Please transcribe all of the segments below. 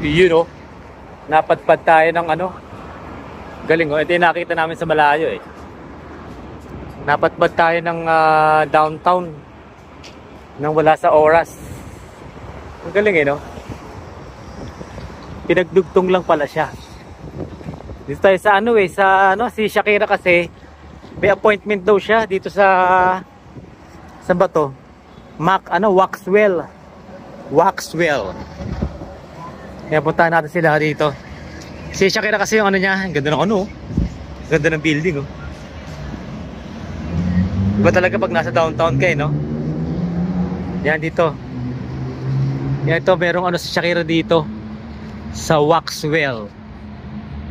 Yun oh. Napadpad tayo ng ano. Galing oh. Ito yung nakita namin sa malayo eh. Napadpad tayo ng ah, downtown. Nang wala sa oras. Ang galing eh no. Pinagdugtong lang pala siya. Dito tayo sa ano eh. Sa ano. Si Shakira kasi. May appointment daw siya dito sa sa ba to? Mac ano Waxwell. Waxwell. Kaya puntahan natin sila dito. Si Shakira kasi yung ano niya, ganda ng ano. oh. Ganda ng building oh. Iba talaga pag nasa downtown kayo, no? Yan dito. Yan ito, merong ano si Shakira dito sa Waxwell.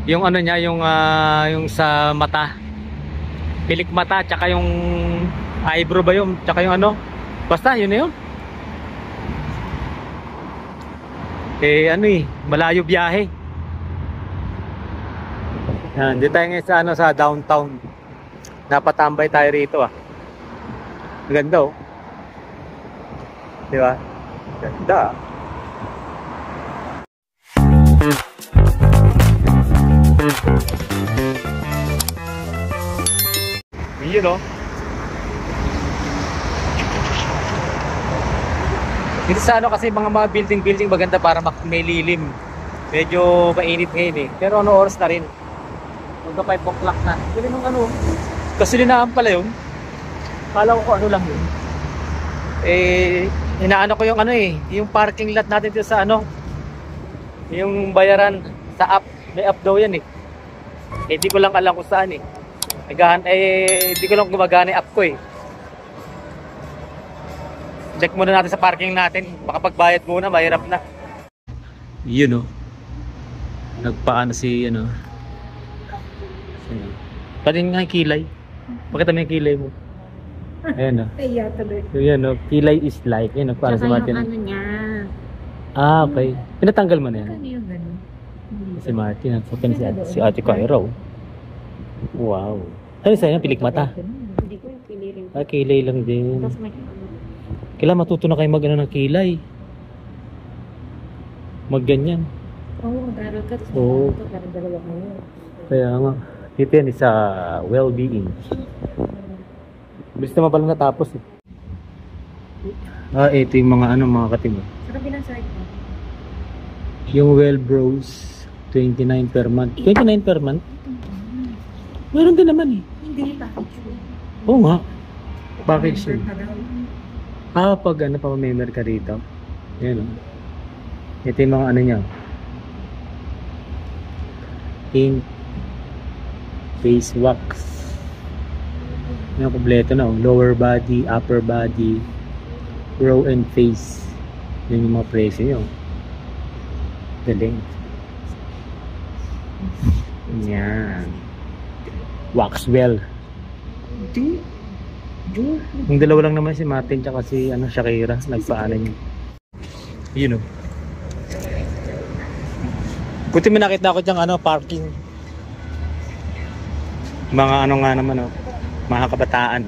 Yung ano niya, yung ah, yung sa mata. Pilik mata, tsaka yung eyebrow ba yun? Tsaka yung ano? Basta, yun na yun. Eh, ano eh, malayo biyahe. Yan, dito tayo ngayon sa, ano, sa downtown. Napatambay tayo rito ah. Ganda oh. Di ba? Ganda ah. Yun oh. Dito sa ano kasi mga mga building-building maganda para may lilim. Medyo mainit ngayon eh. Pero ano oras na rin? Magka 5 o'clock na. Galing nung ano. Kasi linaan pala yun. Kala ko ano lang yun. Eh, inaano ko yung ano eh. Yung parking lot natin dito sa ano. Yung bayaran sa app. May app daw yan eh. Eh, di ko lang alam kung saan eh. Nagahan, eh, di ko lang gumagana yung app ko eh. Check muna natin sa parking natin. Baka pagbayad muna, mahirap na. Yun oh. Nagpaano si ano. Patin nga yung kilay. Pakita mo yung kilay mo. Ayan oh. Kaya tuloy. So yan oh. Kilay is life. Yan oh. Para Tsaka si yung Martin. ano niya. Ah, okay. Pinatanggal mo na yan. Ano yung gano'n? Si Martin. At sa si, si Ate oh. Wow. Ano sa'yo? Pilik mata. Hindi ko yung pili rin. Ah, kilay lang din. Tapos may Kailangan matuto na kayo mag ano ng kilay. Mag ganyan. Oo, mag-aral ka. Tapos Oo. Parang dalawa kayo. Kaya nga. Dito yan is sa well-being. Bilis naman pala natapos eh. Ah, ito yung mga ano mga katimo. Sa kabilang side mo. Yung well bros 29 per month. 29 per month? Meron din naman eh. Hindi, package mo. Oo nga. Package yun. Ah, pag ano pa member ka rito. Yan oh. Ito yung mga ano niya. Ink. Face wax. Yan kompleto na oh. Lower body, upper body, brow and face. Yan yung mga presyo nyo. Galing. Yan. Waxwell. Di. Di. Yung dalawa lang naman si Martin tsaka si ano, Shakira. Nagpaanan niya. Yun o. Buti may nakita ko diyang ano, parking. Mga ano nga naman o. Mga kabataan.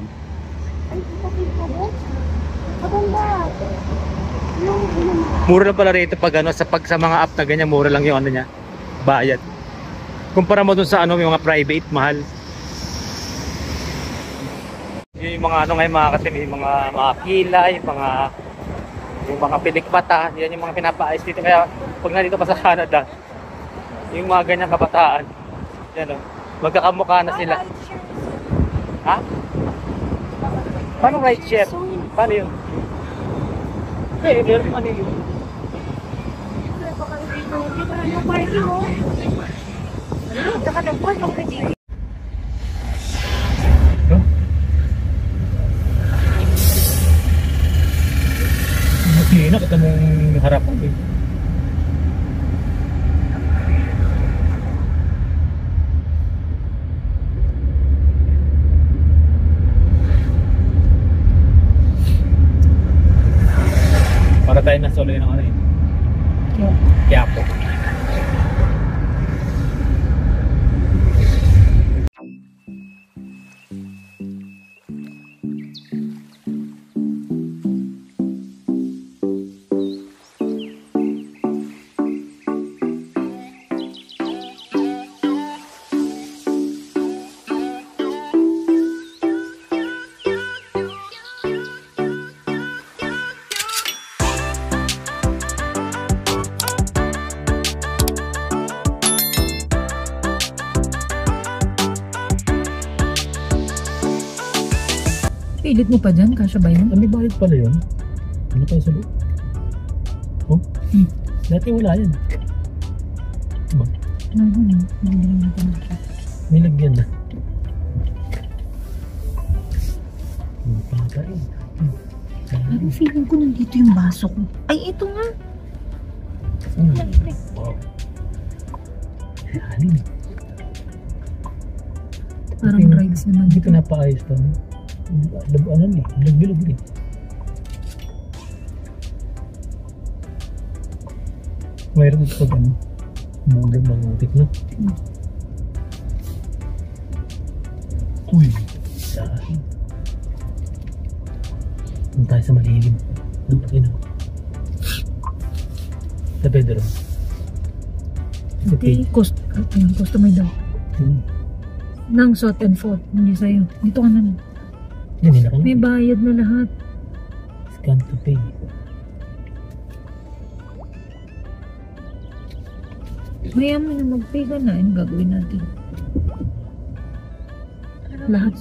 Mura lang pala rito pag ano, sa, pag, sa mga app na ganyan, mura lang yung ano niya. Bayad. Kumpara mo dun sa ano, yung mga private, mahal. Yung mga ano ngayon mga katim, yung mga, mga kilay, mga yung mga pilikmata, yan yung mga pinapaayos dito. Kaya pag nandito ka sa Canada, yung mga ganyang kabataan, yan o, magkakamukha na sila. Ha? Paano right share? Paano yun? Eh, meron ano yun? Hindi tayo na solo yun ng ano eh. Quiapo. Idlit mo pa dyan, kasya ba yun? May bayad pala yun. Ano tayo sa loob? Oh? Hmm. Dati wala yan. Diba? Ano yun? Nagbilang na pa siya. May lagyan na. Hmm, pata yun. Hmm. Pero feeling ko nandito yung baso ko. Ay, ito nga. Hmm. Wow. Ayan. Parang Hindi- rides naman. Hindi pinapaayos to. no? Ano ni? Lagbilog eh. Mayroon ito pag ano. Mugag mangutik? Hmm. Uy. Dahil. Doon tayo sa malilim. Pa rin Sa bedroom. Sa Hindi, cost, ayun, customer daw. Hmm. Nang sought and fought. Hindi sa'yo. Dito ka na lang. Hindi na May bayad na lahat. Scan to pay. Maya mo na mag-pay ka na. Ano gagawin natin? Lahat.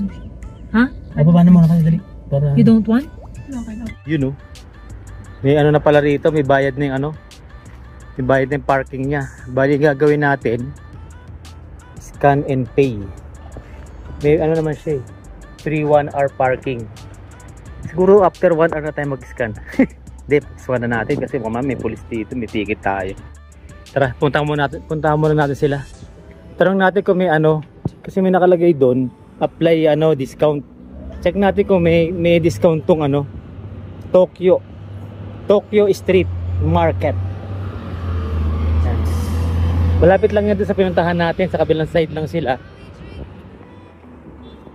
Ha? Ay, baba na muna kayo, dali. Para... You don't want? Yun know. May ano na pala rito, may bayad na yung ano. May bayad na yung parking niya. Bali yung gagawin natin, scan and pay. May ano naman siya eh. Free 1 hour parking. Siguro after 1 hour na tayo mag-scan. Hindi, scan na natin kasi baka may police dito, may ticket tayo. Tara, puntahan muna natin, puntahan muna natin sila. Tanong natin kung may ano, kasi may nakalagay doon, apply ano, discount. Check natin kung may may discount tong ano, Tokyo. Tokyo Street Market. Malapit lang yan sa pinuntahan natin, sa kabilang side lang sila.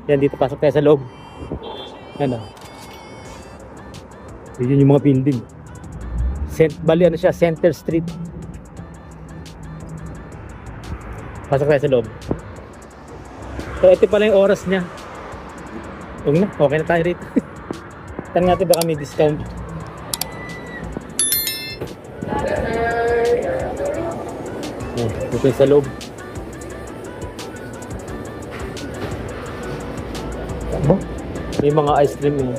Yan, dito pasok tayo sa loob. Yan o. Yun yung mga building. Cent, bali ano siya, Center Street. Pasok tayo sa loob. So, ito pala yung oras niya. Huwag na, okay na tayo rito. Tanong natin baka may discount. Oh, dito sa loob. May mga ice cream eh.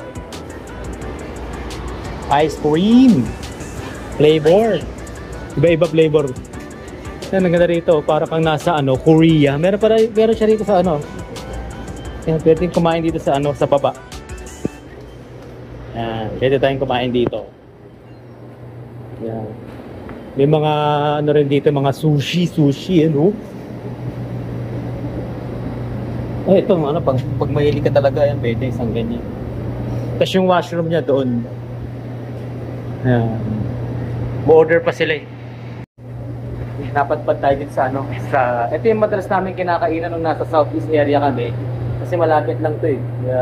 Ice cream! Flavor! Iba-iba flavor. Yan, ang ganda rito. Para kang nasa ano, Korea. Meron, para, meron siya rito sa ano. Yan, pwede kumain dito sa ano, sa baba. Yan, pwede tayong kumain dito. Yan. May mga ano rin dito, mga sushi, sushi, ano? Ay, ito, ano, pag, pag mahilig ka talaga, yan, pwede, isang ganyan. Tapos yung washroom niya doon. Yan. Mo-order pa sila eh. Napadpad tayo dito sa ano, sa... Ito yung madalas namin kinakainan nung nasa southeast area kami. Kasi malapit lang to eh. Kaya...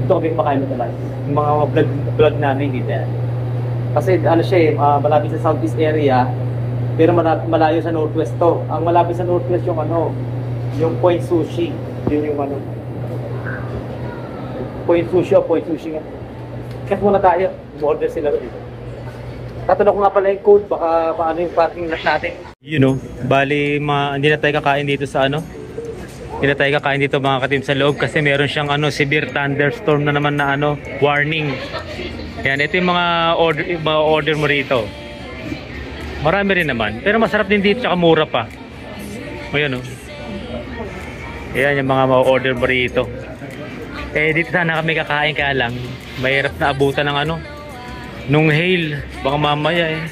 ito kami kumakain mo talaga. Yung mga vlog, vlog namin dito. Kasi ano siya eh, ah, malapit sa southeast area, pero malayo sa northwest to. Ang malapit sa northwest yung ano, yung Point Sushi. Yun yung ano. Point Sushi o Point Sushi nga. Kasi muna tayo, order sila dito. Tatanong ko nga pala yung code, baka paano yung parking natin. You know, bali, ma, hindi na tayo kakain dito sa ano, hindi na tayo kakain dito mga katim sa loob kasi meron siyang ano, severe thunderstorm na naman na ano, warning. Yan, ito yung mga order, yung mga order mo rito. Marami rin naman. Pero masarap din dito, tsaka mura pa. O yan o. Yan yung mga ma-order mo rito. Eh, dito sana kami kakain kaya lang. Mahirap na abutan ng ano. Nung hail. Baka mamaya eh.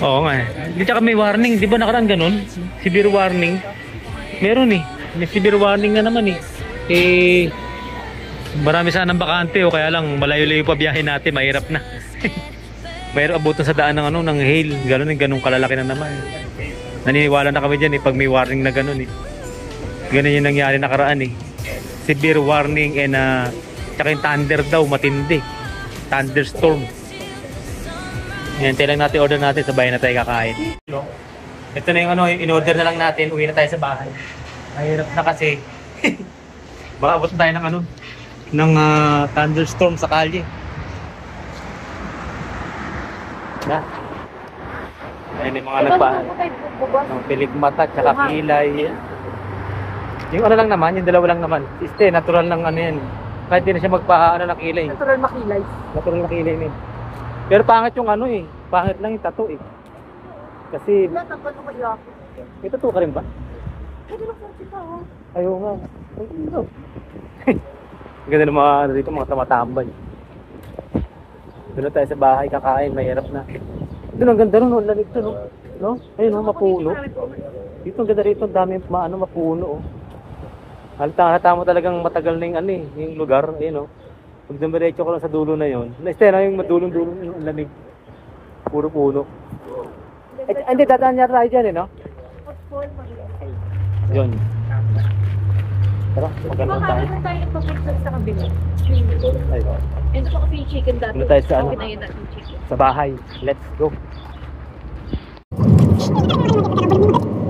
Oo nga eh. Di tsaka may warning. Di ba nakaraan ganun? Severe warning. Meron eh. May severe warning na naman eh. Eh, marami sanang bakante o kaya lang malayo-layo pa biyahe natin. Mahirap na. Mahirap abutan sa daan ng ano, ng hail. Ganun eh. Ganun kalalaki na naman. Naniniwala na kami dyan eh pag may warning na ganun eh. Ganun yung nangyari nakaraan eh. Severe warning and uh, tsaka yung thunder daw matindi. Thunderstorm. Yan, tayo lang natin order natin sa bahay na tayo kakain. Ito na yung ano, in-order na lang natin. Uwi na tayo sa bahay. Mahirap na kasi. Baka abot tayo ng ano, ng ah, thunderstorm sa kalye. Na. Ayun yung mga nagpa... Ang pilik mata, tsaka kilay. Yung ano lang naman, yung dalawa lang naman. Este, natural lang ano yan. Kahit hindi na siya magpa, ano, ng kilay. Natural makilay. Natural na kilay na yun. Pero pangit yung ano eh. Pangit lang yung tattoo eh. Kasi, Wala, tapos ako iyo ako. may tattoo ka rin ba? Pwede lang po kita oh. Ayaw nga. Ay, no. Ang ganda ng mga ano dito, mga tamatambay. Doon tayo sa bahay, kakain, mahirap na. Doon ang ganda nun, lamig doon, no? no? Ayun, no, mapuno. Dito ang ganda rito, ang dami maano, mapuno, oh. Halata, halata mo talagang matagal na yung ano eh, yung lugar, ayun, oh. Pag dumiretso ko lang sa dulo na yon, na-stay na yung madulong-dulo, yung lamig. Puro puno. Eh, hindi, dadaan niya tayo dyan, eh, no? Yun. Tara, maganda Baka tayo. naman tayo sa kabila. Ayun. And so kasi yung chicken dati. Ano tayo sa ano? Sa bahay. Let's go. Ayun o.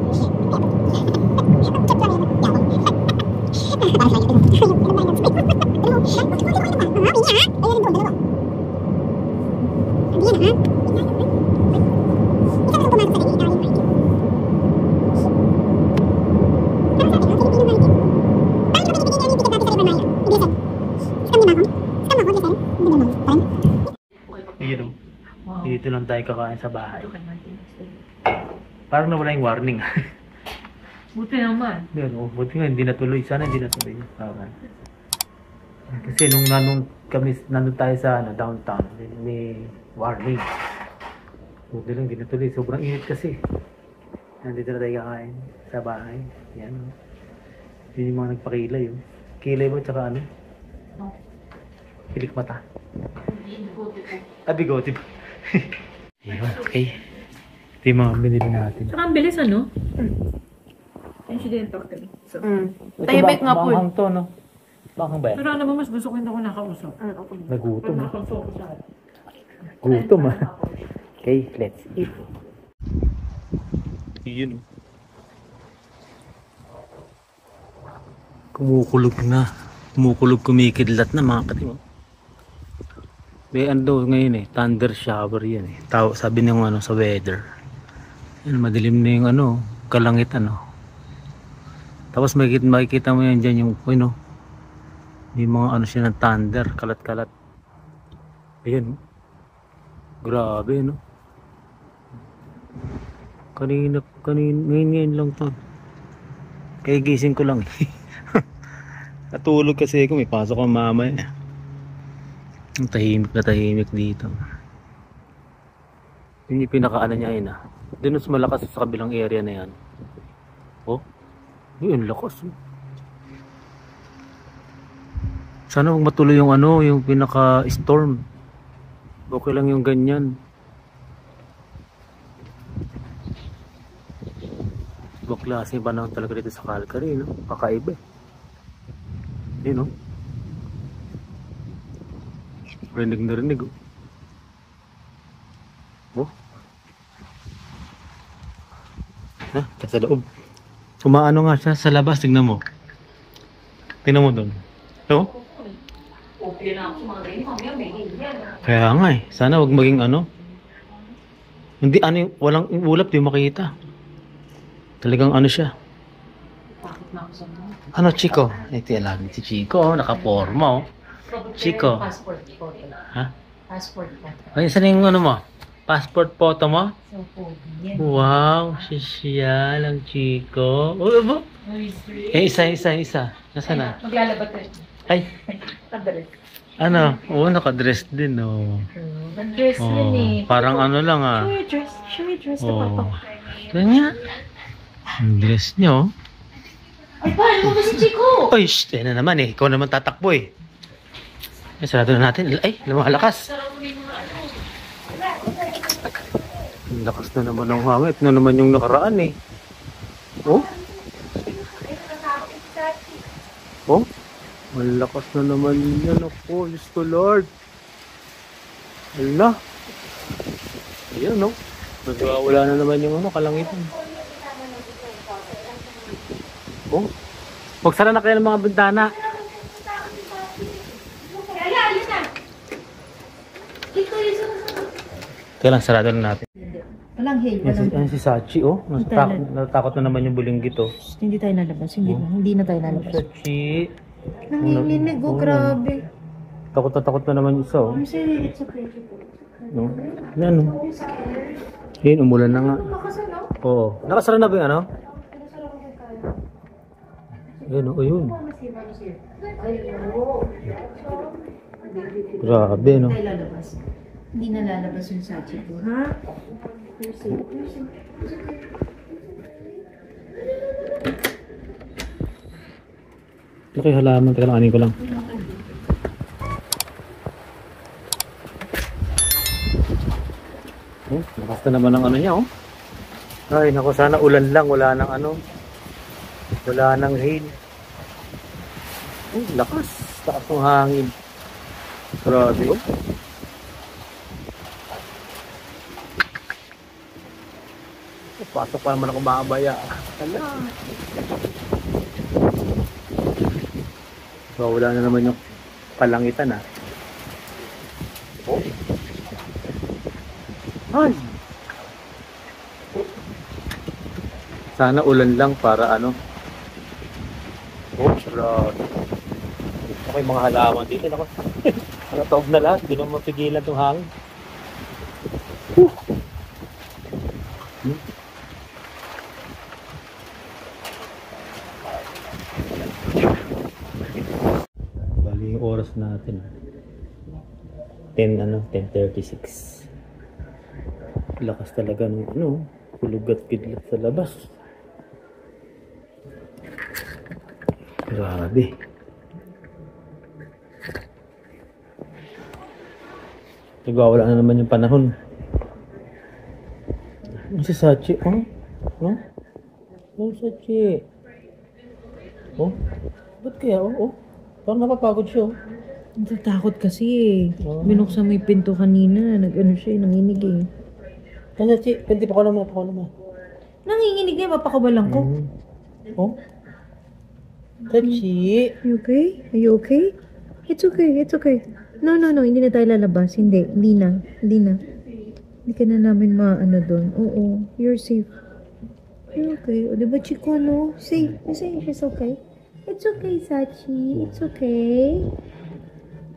Dito lang tayo kakain sa bahay. Parang nawala yung warning. Buti naman. Yun, oh, buti nga hindi natuloy. Sana hindi natuloy. Parang. Kasi nung nanong kami, nandun tayo sa ano, downtown, may warning. Buti lang, hindi natuloy. Sobrang init kasi. Nandito na tayo kakain sa bahay. Yan. oh. Yun yung mga nagpakilay. Oh. Kilay mo, tsaka ano? Pilik mata. Ah, bigote ba? Ayun, okay. Ito yung mga binili natin. Saka ang bilis ano? Ayun siya to me. So, Ito Tahimik ba- nga po eh. Banghang to, no? Banghang ba yan? Pero alam mo, mas gusto ko hindi ako nakausap. Nagutom. ah. Nakafocus ako. Gutom ah. Okay, let's eat. Yun. Kumukulog na. Kumukulog kumikidlat na mga katim. May ano daw ngayon eh, thunder shower yan eh. Taw sabi ng ano sa weather. Yan, madilim na yung ano, kalangit ano. Tapos makikita, makikita mo yan dyan yung, ano, may mga ano siya ng thunder, kalat-kalat. Ayan. Grabe, no? Kanina, kanina, ngayon, ngayon lang to. Kaya gising ko lang. Natulog kasi ako, may pasok ang mama eh. Ang tahimik na tahimik dito. Yun yung pinakaano niya yun ah. Doon malakas sa kabilang area na yan. Oh, yun, lakas. oh. Sana huwag matuloy yung ano, yung pinaka-storm. Okay lang yung ganyan. Ibang klase ba naman talaga dito sa Calgary, no? Kakaiba. eh. Yun, no? Rinig na rinig, oh. Oh. Ha? Sa loob. Umaano nga siya sa labas, tignan mo. Tingnan mo doon. No? Kaya nga eh. Sana wag maging ano. Hindi ano yung walang ulap di makita. Talagang ano siya. Ano Chico? Ito yung alam si Chico. oh, Nakaporma oh. Chico. Passport photo. Ha? Passport photo. Ay, saan yung ano mo? Passport photo mo? So. Yan. Wow, siya ang Chico. Oh. Ay, sweet. Eh, isa, isa, isa. Nasaan na? Maglalabat rin. Ay, Padalit. ano? Oo, nakadress din oh. Nag-dress Oh, rin eh. parang ano lang ah. Show me dress. Show me dress Oh. papa. Ganyan. Ang dress niyo. Ay, paano mo ba si Chico? Ay, shh, eh na naman eh. Ikaw naman tatakbo eh. Ay, sarado na natin. Ay, lumalakas. Ang lakas na naman ng hangin. Ito na naman yung nakaraan eh. Oh? Oh? Malakas na naman yan ako. Diyos ko Lord. Hala. Ayan no. Nagwawala na naman yung ano, kalangitan. Oh? Huwag sara na kayo ng mga bintana. Kaya lang, sarado na natin. Walang hail. Yan si, yan si Sachi, oh. Natatakot, natatakot na naman yung bulinggit, oh. Hindi tayo nalabas. Hindi, Oh. hindi na tayo nalabas. Sachi. Nanginginig oh, grabe. Takot na takot na naman yung isa, oh. I'm sorry, it's okay. No? Yan, oh. Yun, umulan na nga. Makasan, no? Oo. Nakasara na ba yung ano? Yun, oh, yun. Grabe, no? Tayo lalabas. Hindi na lalabas yung sachi ko, ha? You're safe. Laki halaman. Teka lang, anin ko lang. Oh, lakas na naman ang ano niya, oh. Ay, naku, sana ulan lang. Wala nang ano. Wala nang hail. Oh, lakas. Taas ng hangin. Grabe, oh. Pasok pa naman ako makabaya. Ala. So, wala na naman yung palangitan ah. Oh. Ay. Sana ulan lang para ano. Oh. Okay, mga halaman dito. Nako. Nakataob na lahat. Hindi naman mapigilan itong hangin. Whew. Hmm. Bali yung oras natin. 10 ano, 10.36. Lakas talaga ng ano, kulog at kidlat sa labas. Grabe. Nagwawala na naman yung panahon. Ano si Sachi? Oh? No? Oh, Sachi. Oh? Ba't kaya? Oh, oh. Parang napapagod siya, oh. Natatakot kasi eh. Oo. Binuksan mo yung pinto kanina. Nag-ano siya, eh, nanginig eh. Kanya, Chi, pwede pa ko naman, pa ko naman. Nanginginig na, mapakabalang ko. Mm. Oh? Sachi. You okay? Are you okay? It's okay, it's okay. No, no, no. Hindi na tayo lalabas. Hindi. Hindi na. Hindi na. Hindi ka na namin maano doon. Oo. You're safe. You're okay. O, di ba, Chico, no? Say, say she's okay. It's okay, Sachi. It's okay.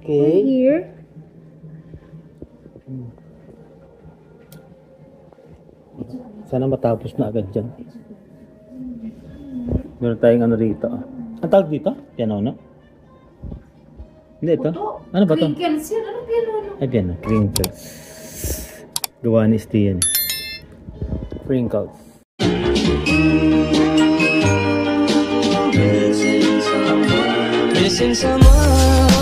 Okay. here. Sana matapos na agad dyan. Meron tayong ano rito. Ang tawag dito? Piano na? Hindi ito. Ano ba to? Crinkles yan. Ano piano? Ay, piano. Crinkles. Gawa ni Stian. Crinkles. Missing someone